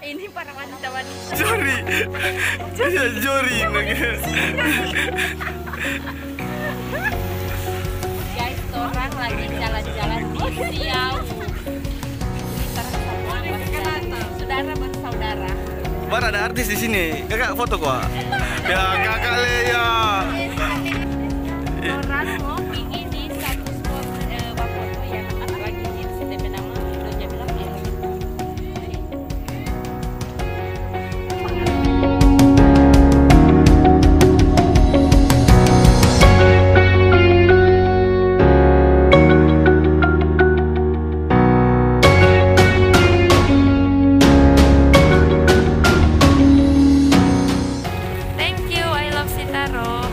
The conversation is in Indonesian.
Ini para wanita-wanita. Jori. Ya Jori lagi. Guys, orang lagi jalan-jalan di Siau. Ini terasa saudara bersaudara. Bar ada artis di sini. Kakak foto kok. Ya kakak le ya. Orang mau arroz.